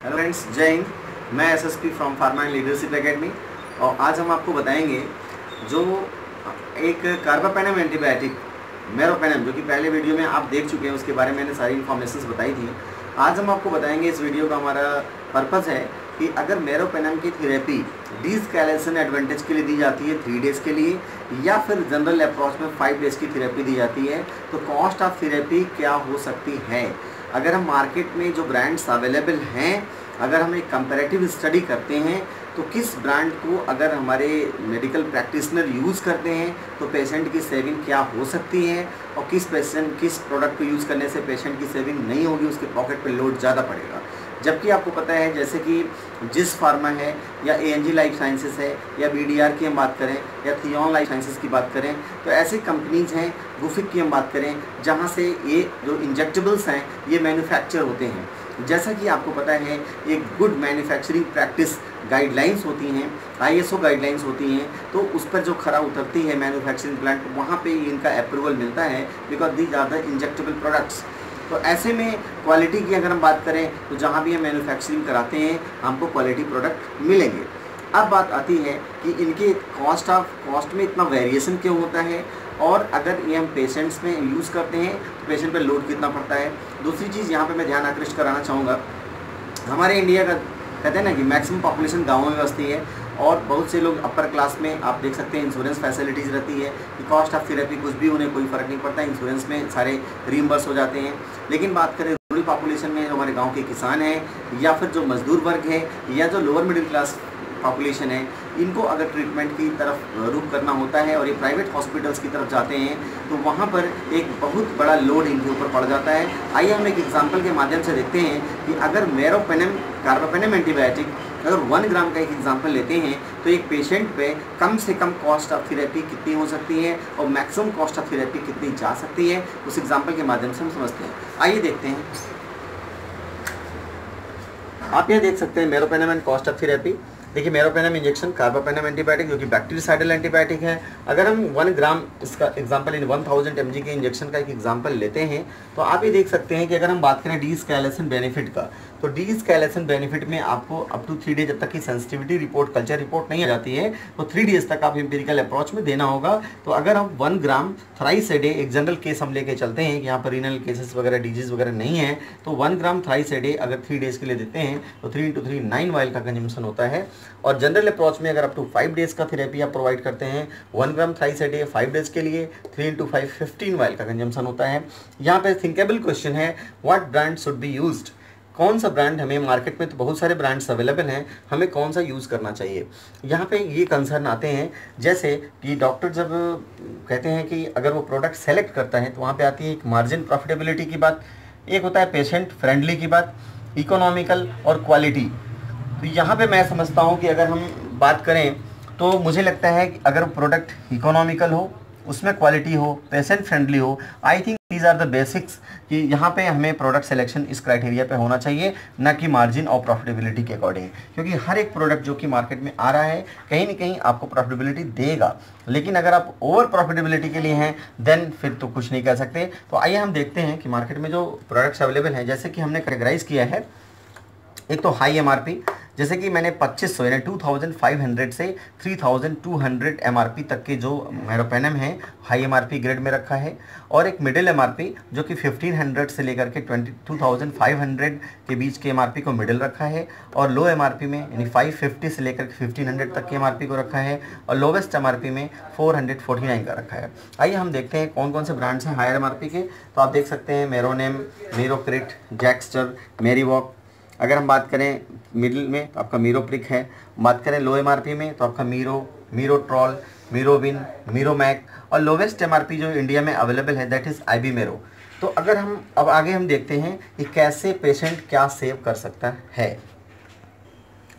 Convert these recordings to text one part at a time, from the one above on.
Hello friends जय हिंद। मैं SSP from pharma and leadership academy और आज हम आपको बताएँगे जो एक कार्बापेनम एंटीबायोटिक मेरोपेनम जो कि पहले वीडियो में आप देख चुके हैं, उसके बारे में मैंने सारी इन्फॉर्मेशन बताई थी। आज हम आपको बताएँगे इस वीडियो का हमारा पर्पज़ है कि अगर मेरोपेनम की थेरेपी डिसकैलेशन एडवांटेज के लिए दी जाती है थ्री डेज़ के लिए, या फिर जनरल अप्रोच में फाइव डेज़ की थेरेपी दी जाती है तो कॉस्ट ऑफ़ थेरेपी क्या हो सकती है? अगर हम मार्केट में जो ब्रांड्स अवेलेबल हैं, अगर हम एक कंपेरेटिव स्टडी करते हैं तो किस ब्रांड को अगर हमारे मेडिकल प्रैक्टिसनर यूज़ करते हैं तो पेशेंट की सेविंग क्या हो सकती है और किस पेशेंट किस प्रोडक्ट को यूज़ करने से पेशेंट की सेविंग नहीं होगी, उसके पॉकेट पर लोड ज़्यादा पड़ेगा। जबकि आपको पता है, जैसे कि जिस फार्मा है, या A N G life sciences है, या बी डी आर की हम बात करें, या थियोन लाइफ साइंसेस की बात करें तो ऐसी कंपनीज़ हैं गुफिक की हम बात करें, जहाँ से ये जो इंजेक्टेबल्स हैं, ये मैन्युफैक्चर होते हैं। जैसा कि आपको पता है, एक गुड मैन्युफैक्चरिंग प्रैक्टिस गाइडलाइंस होती हैं आईएसओ गाइडलाइंस होती हैं तो उस पर जो खरा उतरती है मैन्युफैक्चरिंग प्लांट वहाँ पे इनका अप्रूवल मिलता है because these are the injectable products तो ऐसे में क्वालिटी की अगर हम बात करें तो जहाँ भी हम मैन्युफैक्चरिंग कराते हैं, हमको क्वालिटी प्रोडक्ट मिलेंगे। अब बात आती है कि इनके कॉस्ट ऑफ़ कॉस्ट में इतना वेरिएशन क्यों होता है? और अगर ये हम पेशेंट्स में यूज़ करते हैं तो पेशेंट पर लोड कितना पड़ता है? दूसरी चीज़ यहाँ पे मैं ध्यान आकृष्ट कराना चाहूँगा। हमारे इंडिया का कहते हैं ना कि मैक्सिमम पॉपुलेशन गाँवों में बसती है। और बहुत से लोग अपर क्लास में, आप देख सकते हैं इंश्योरेंस फैसिलिटीज़ रहती है, कि कॉस्ट ऑफ़ थेरेपी कुछ भी, उन्हें कोई फ़र्क नहीं पड़ता इंश्योरेंस में सारे रीम्बर्स हो जाते हैं। लेकिन बात करें रूरल पॉपुलेशन में, जो हमारे गाँव के किसान हैं, या फिर जो मजदूर वर्ग है, या जो लोअर मिडिल क्लास पॉपुलेशन है, इनको अगर ट्रीटमेंट की तरफ़ रुख करना होता है और ये प्राइवेट हॉस्पिटल्स की तरफ़ जाते हैं तो वहाँ पर एक बहुत बड़ा लोड इनके ऊपर पड़ जाता है। आइए हम एक एग्ज़ाम्पल के माध्यम से देखते हैं कि अगर मेरोपेनम कार्बोपेनम एंटीबायोटिक अगर वन ग्राम का एक एग्ज़ाम्पल लेते हैं तो एक पेशेंट पे कम से कम कॉस्ट ऑफ़ थेरेपी कितनी हो सकती है और मैक्सिमम कॉस्ट ऑफ़ थेरेपी कितनी जा सकती है, उस एग्ज़ाम्पल के माध्यम से हम समझते हैं। आइए देखते हैं। आप यह देख सकते हैं meropenem and cost of therapy देखिए मेरोपेनम इंजेक्शन कार्बोपेनम एंटीबायोटिक जो कि बैक्टीरियासाइडल एंटीबायोटिक है। अगर हम वन ग्राम इसका example in one thousand M के इंजेक्शन का एक एग्जांपल लेते हैं तो आप ये देख सकते हैं कि अगर हम बात करें डी स्कैलेसन बेनिफिट का तो डी स्कैलेसन बेनिफिट में आपको अप टू थ्री डेज़ जब तक की सेंसिटिविटी रिपोर्ट कल्चर रिपोर्ट नहीं आ जाती है तो थ्री डेज़ तक आप इंपेरिकल अप्रोच में देना होगा। तो अगर हम one gram thrice a day एक जनरल केस हम लेके चलते हैं कि यहाँ पर रीनल केसेस वगैरह डिज़ीज़ वगैरह नहीं है तो one gram thrice a day अगर थ्री डेज़ के लिए देते हैं तो three into three nine vial का कंजम्पन होता है। और जनरल अप्रोच में अगर अप टू फाइव डेज़ का थेरेपी आप प्रोवाइड करते हैं one gram thrice day five days के लिए three into five fifteen vial का कंजम्पन होता है। यहाँ पे थिंकेबल क्वेश्चन है what brand should be used कौन सा ब्रांड हमें मार्केट में तो बहुत सारे ब्रांड्स अवेलेबल हैं, हमें कौन सा यूज़ करना चाहिए? यहाँ पे ये कंसर्न आते हैं, जैसे कि डॉक्टर जब कहते हैं कि अगर वो प्रोडक्ट सेलेक्ट करता है तो वहाँ पे आती है एक मार्जिन प्रॉफिटेबिलिटी की बात, एक होता है पेशेंट फ्रेंडली की बात इकोनॉमिकल और क्वालिटी तो यहाँ पे मैं समझता हूँ कि अगर हम बात करें तो मुझे लगता है कि अगर प्रोडक्ट इकोनॉमिकल हो, उसमें क्वालिटी हो पेशेंट फ्रेंडली हो I think these are the basics कि यहाँ पे हमें प्रोडक्ट सिलेक्शन इस क्राइटेरिया पे होना चाहिए, ना कि मार्जिन और प्रॉफिटेबिलिटी के अकॉर्डिंग क्योंकि हर एक प्रोडक्ट जो कि मार्केट में आ रहा है, कहीं ना कहीं आपको प्रॉफिटेबिलिटी देगा। लेकिन अगर आप ओवर प्रॉफिटेबिलिटी के लिए हैं देन फिर तो कुछ नहीं कह सकते। तो आइए हम देखते हैं कि मार्केट में जो प्रोडक्ट्स अवेलेबल हैं, जैसे कि हमने कैटेगराइज किया है, एक तो हाई एमआरपी जैसे कि मैंने 2500 यानी 2500 से 3200 एमआरपी तक के जो मेरोपेनम है हाई एमआरपी ग्रेड में रखा है। और एक मिडिल एमआरपी जो कि 1500 से लेकर के 22,500 के बीच के एमआरपी को मिडिल रखा है। और लो एमआरपी में यानी 550 से लेकर के 1500 तक के एमआरपी को रखा है। और लोवेस्ट एमआरपी में 449 का रखा है। आइए हम देखते हैं कौन कौन से ब्रांड्स हैं हायर एमआरपी के। तो आप देख सकते हैं मेरोनेम मेरोक्रिट जैक्स्टर मेरीवॉक अगर हम बात करें मिडिल में तो आपका मीरो प्रिक है। बात करें लो एमआरपी में तो आपका मीरो मीरो ट्रॉल मीरोविन मीरो मैक और लोवेस्ट एमआरपी जो इंडिया में अवेलेबल है दैट इज़ आई बी मेरो तो अगर हम, अब आगे हम देखते हैं कि कैसे पेशेंट क्या सेव कर सकता है।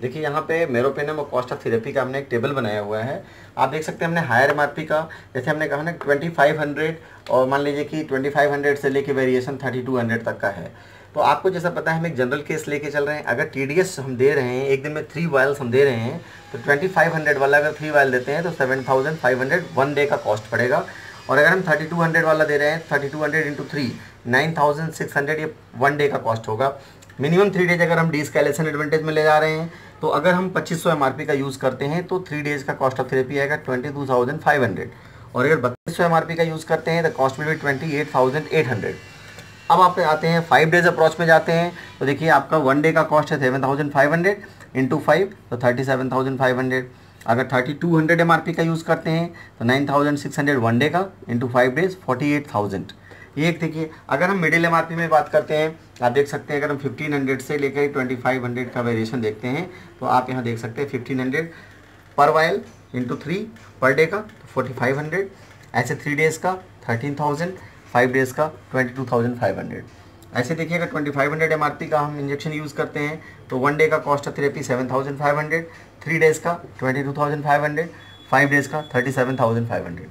देखिए, यहाँ पे मेरोपेनम और कॉस्ट ऑफ़ थेरेपी का हमने एक टेबल बनाया हुआ है। आप देख सकते हैं हमने हायर एमआरपी का, जैसे हमने कहा ना ट्वेंटी फाइव हंड्रेड और मान लीजिए कि ट्वेंटी फाइव हंड्रेड से लेके वेरिएशन थर्टी टू हंड्रेड तक का है। तो आपको जैसा पता है हम एक जनरल केस लेके चल रहे हैं। अगर टीडीएस हम दे रहे हैं एक दिन में थ्री वायल्स हम दे रहे हैं तो ट्वेंटी फाइव हंड्रेड वाला अगर थ्री वायल देते हैं तो seven thousand five hundred one day का कॉस्ट पड़ेगा। और अगर हम थर्टी टू हंड्रेड वाला दे रहे हैं thirty two hundred into three nine thousand six hundred ये वन डे का कॉस्ट होगा। मिनिमम थ्री डेज़ अगर हम डिस्कैलेसन एडवांटेज में ले जा रहे हैं तो अगर हम 2500 पी का यूज़ करते हैं तो थ्री डेज़ का कॉस्ट ऑफ़ थेरेपी आएगा 22,500 और अगर 3200 एमआरपी का यूज़ करते हैं तो कॉस्ट विल बी 28,800 अब आप आते हैं फाइव डेज़ अप्रोच में जाते हैं तो देखिए आपका वन डे का कॉस्ट है seven thousand five hundred into five तो thirty seven thousand five hundred अगर थर्टी टू हंड्रेड एमआरपी का यूज़ करते हैं तो nine thousand six hundred one day का into five days forty eight thousand ये एक देखिए, अगर हम मिडिल एमआरपी में बात करते हैं, आप देख सकते हैं, अगर हम 1500 से लेकर 2500 का वेरिएशन देखते हैं तो आप यहाँ देख सकते हैं 1500 per vial into three per day का तो 4500 ऐसे थ्री डेज़ का 13000 फाइव डेज़ का 22,500 ऐसे देखिएगा 2500 एमआरपी का हम इंजेक्शन यूज़ करते हैं तो वन डे का cost of therapy 7,500 three days का 22,500 फाइव हंड्रेड फाइव डेज़ का 37,500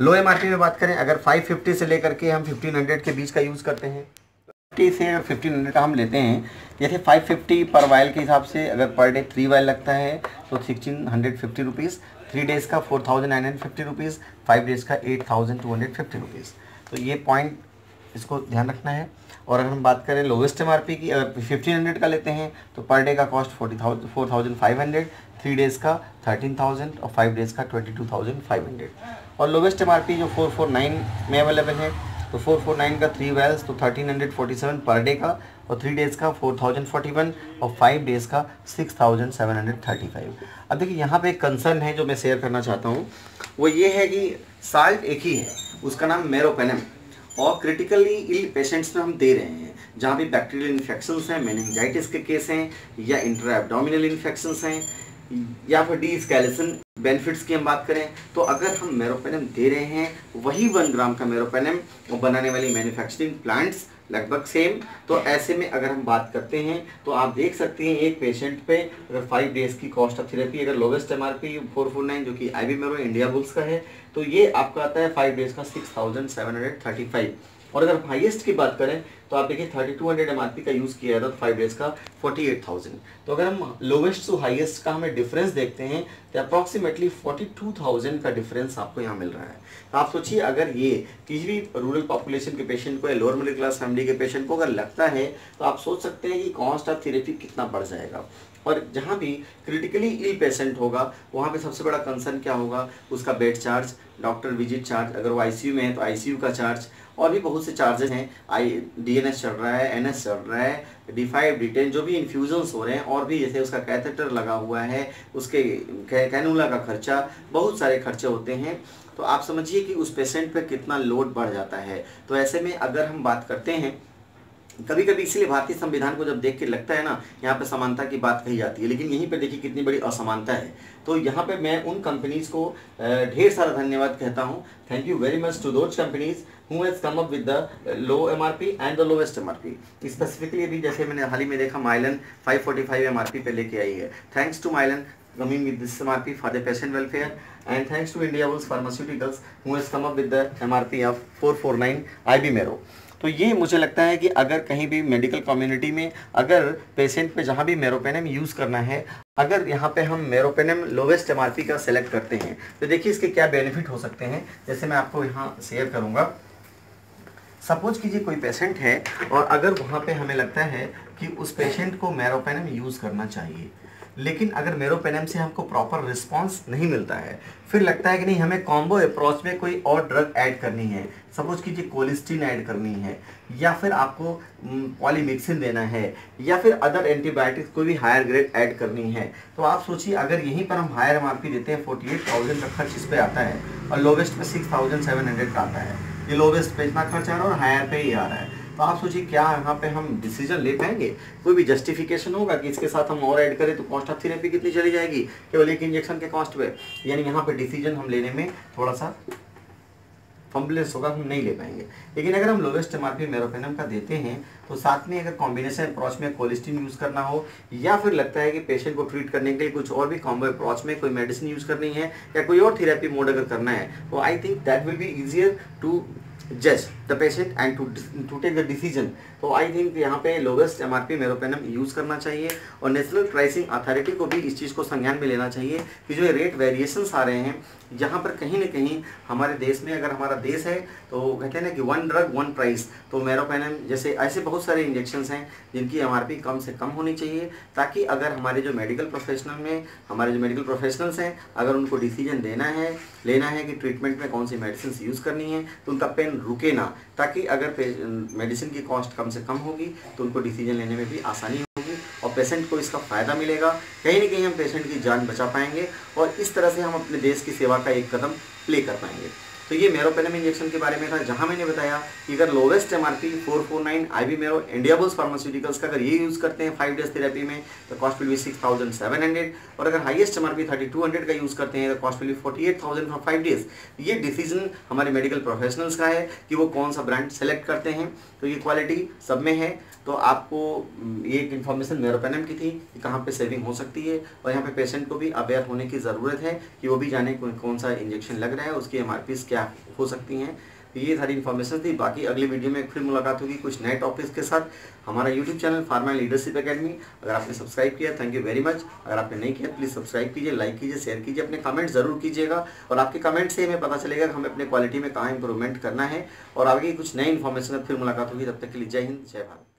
लो एमआरपी में बात करें अगर 550 से लेकर के हम 1500 के बीच का यूज़ करते हैं फिफ्टी से फिफ्टीन हंड्रेड का हम लेते हैं जैसे फाइव फिफ्टी पर वायल के हिसाब से अगर पर डे थ्री वायल लगता है तो sixteen hundred fifty rupees three days का four thousand nine hundred fifty rupees five days का eight thousand two hundred fifty rupees तो ये पॉइंट इसको ध्यान रखना है। और अगर हम बात करें लोवेस्ट एम की, अगर फिफ्टीन हंड्रेड का लेते हैं तो पर डे का cost forty thousand four thousand five hundred three days का थर्टीन थाउज़ेंड और फाइव डेज़ का twenty two thousand five hundred और लोवेस्ट एम जो फोर फोर नाइन में अवेलेबल है तो फोर फोर नाइन का थ्री वेल्स तो thirteen hundred forty seven per day का और थ्री डेज़ का फोर थाउज़ेंड फोर्टी वन और फाइव डेज़ का six thousand seven hundred thirty five अब देखिए, यहाँ पे एक कंसर्न है जो मैं शेयर करना चाहता हूँ। वो ये है कि साल्ट एक ही है, उसका नाम मेरोपेनम और क्रिटिकली इल पेशेंट्स में हम दे रहे हैं, जहाँ भी बैक्टीरियल इन्फेक्शन हैं मेनिंजाइटिस के केस हैं या इंटर इन्फेक्शन हैं। या फिर डी स्कैलेसन बेनिफिट्स की हम बात करें तो अगर हम मेरोपेनम दे रहे हैं, वही वन ग्राम का मेरोपेनम बनाने वाली मैन्युफैक्चरिंग प्लांट्स लगभग सेम तो ऐसे में अगर हम बात करते हैं तो आप देख सकते हैं एक पेशेंट पे अगर फाइव डेज़ की कॉस्ट ऑफ़ थेरेपी अगर lowest M R P four four nine जो कि आई बी मेरो इंडिया बुल्स का है तो ये आपका आता है फाइव डेज़ का six thousand seven hundred thirty five और अगर हाईएस्ट की बात करें तो आप देखिए थर्टी टू हंड्रेड एमआरपी का यूज़ किया था फाइव डेज़ का फोर्टी एट थाउज़ेंड तो अगर हम लोवेस्ट टू हाईएस्ट का हमें डिफरेंस देखते हैं तो अप्रॉक्सीमेटली फोर्टी टू थाउज़ेंड का डिफरेंस आपको यहाँ मिल रहा है। तो आप सोचिए, अगर ये किसी भी रूरल पॉपुलेशन के पेशेंट को या लोअर मिडिल क्लास फैमिली के पेशेंट को अगर लगता है तो आप सोच सकते हैं कि कॉस्ट ऑफ़ थेरेपी कितना बढ़ जाएगा। और जहाँ भी क्रिटिकली इल पेशेंट होगा, वहाँ पे सबसे बड़ा कंसर्न क्या होगा? उसका bed charge doctor visit charge अगर वो आईसीयू में है तो आईसीयू का चार्ज और भी बहुत से चार्जेस हैं। आई डीएनएस चल रहा है एनएस चल रहा है डी फाइव डी टेन जो भी इन्फ्यूजन्स हो रहे हैं, और भी जैसे उसका कैथेटर लगा हुआ है, उसके कैनुला का खर्चा, बहुत सारे खर्चे होते हैं। तो आप समझिए कि उस पेशेंट पे कितना लोड बढ़ जाता है। तो ऐसे में अगर हम बात करते हैं कभी कभी इसलिए भारतीय संविधान को जब देख के लगता है ना, यहाँ पे समानता की बात कही जाती है, लेकिन यहीं पे देखिए कितनी बड़ी असमानता है। तो यहाँ पे मैं उन कंपनीज़ को ढेर सारा धन्यवाद कहता हूँ। Thank you very much to those companies who has come up with the low MRP and the lowest MRP specifically अभी जैसे मैंने हाल ही में देखा Mylan five forty five M R P पे लेके आई है। Thanks to Mylan coming with coming with this MRP for the patient welfare and thanks to India Bulls Pharmaceuticals who has come up with the MRP of 449 IB Mero. तो ये मुझे लगता है कि अगर कहीं भी मेडिकल कम्युनिटी में अगर पेशेंट पे जहाँ भी मेरोपेनम यूज़ करना है, अगर यहाँ पे हम मेरोपेनम लोवेस्ट एम का सेलेक्ट करते हैं तो देखिए इसके क्या बेनिफिट हो सकते हैं। जैसे मैं आपको यहाँ शेयर करूँगा। सपोज़ कीजिए कोई पेशेंट है और अगर वहाँ पे हमें लगता है कि उस पेशेंट को मेरोपेनम यूज़ करना चाहिए लेकिन अगर मेरोपेनम से हमको प्रॉपर रिस्पांस नहीं मिलता है, फिर लगता है कि नहीं, हमें कॉम्बो अप्रोच में कोई और ड्रग ऐड करनी है। सपोज़ कीजिए कोलिस्टिन ऐड करनी है, या फिर आपको पॉलीमिक्सिन देना है, या फिर अदर एंटीबायोटिक्स कोई भी हायर ग्रेड ऐड करनी है। तो आप सोचिए, अगर यहीं पर हम हायर एम देते हैं फोर्टी एट थाउज़ेंड का खर्च इस पर आता है, और लोवेस्ट पे सिक्स थाउज़ेंड सेवन हंड्रेड का आता है। ये लोवेस्ट पे इतना खर्च आ रहा है और हायर पे ही आ रहा है। तो आप सोचिए क्या यहाँ पे हम डिसीज़न ले पाएँगे? कोई भी जस्टिफिकेशन होगा कि इसके साथ हम और ऐड करें तो कॉस्ट ऑफ़ थेरेपी कितनी चली जाएगी? केवल एक इंजेक्शन के कॉस्ट पे। यानी यहाँ पे डिसीज़न हम लेने में थोड़ा सा फम्बलेस होगा, हम नहीं ले पाएँगे। लेकिन अगर हम lowest M R P meropenem का देते हैं तो साथ में अगर कॉम्बिनेशन अप्रोच में कोलिस्टिन यूज़ करना हो, या फिर लगता है कि पेशेंट को ट्रीट करने के लिए कुछ और भी कॉम्बो अप्रोच में कोई मेडिसिन यूज़ करनी है, या कोई और थेरेपी मोड अगर करना है तो I think that will be easier to जज the patient and to to take the decision तो आई थिंक यहाँ पे lowest M R P meropenem use करना चाहिए और नेशनल प्राइसिंग अथॉरिटी को भी इस चीज़ को संज्ञान में लेना चाहिए कि जो रेट वेरिएशंस आ रहे हैं जहाँ पर कहीं ना कहीं हमारे देश में, अगर हमारा देश है तो कहते हैं ना कि वन ड्रग वन प्राइस तो मेरोपेनम जैसे ऐसे बहुत सारे इंजेक्शन हैं, जिनकी एमआरपी कम से कम होनी चाहिए, ताकि अगर हमारे जो मेडिकल प्रोफेशनल में, हमारे जो मेडिकल प्रोफेशनल्स हैं, अगर उनको डिसीज़न देना है, लेना है कि ट्रीटमेंट में कौन सी मेडिसिन यूज़ करनी है तो उनका पेन रुके ना, ताकि अगर मेडिसिन की कॉस्ट कम से कम होगी तो उनको डिसीज़न लेने में भी आसानी और पेशेंट को इसका फ़ायदा मिलेगा। कहीं ना कहीं हम पेशेंट की जान बचा पाएँगे और इस तरह से हम अपने देश की सेवा का एक कदम प्ले कर पाएँगे। तो ये मेरोपेनम इंजेक्शन के बारे में था, जहाँ मैंने बताया कि अगर lowest M R P four four nine I B mero Indiabulls pharmaceuticals का अगर ये यूज़ करते हैं फाइव डेज़ थेरेपी में तो cost will be six thousand seven hundred और अगर highest M R P thirty two hundred का यूज़ करते हैं तो cost will be forty eight thousand for five days ये डिसीज़न हमारे मेडिकल प्रोफेशनल्स का है कि वो कौन सा ब्रांड सेलेक्ट करते हैं। तो ये क्वालिटी सब में है। तो आपको ये एक इन्फॉर्मेशन मेरोपेनम की थी कि कहाँ पे सेविंग हो सकती है और यहाँ पे पेशेंट को भी अवेयर होने की ज़रूरत है कि वो भी जाने कौन सा इंजेक्शन लग रहा है, उसकी एमआरपी क्या हो सकती हैं। तो ये सारी इन्फॉर्मेशन थी। बाकी अगली वीडियो में फिर मुलाकात होगी कुछ नए टॉपिक्स के साथ। हमारा YouTube channel pharma leadership academy अगर आपने सब्सक्राइब किया थैंक यू वेरी मच अगर आपने नहीं किया प्लीज़ सब्सक्राइब कीजिए लाइक कीजिए शेयर कीजिए, अपने कमेंट ज़रूर कीजिएगा। और आपके कमेंट से हमें पता चलेगा कि हमें अपने क्वालिटी में कहाँ इंप्रूवमेंट करना है। और आगे कुछ नई इन्फॉर्मेशन फिर मुलाकात होगी। तब तक के लिए जय हिंद, जय भारत।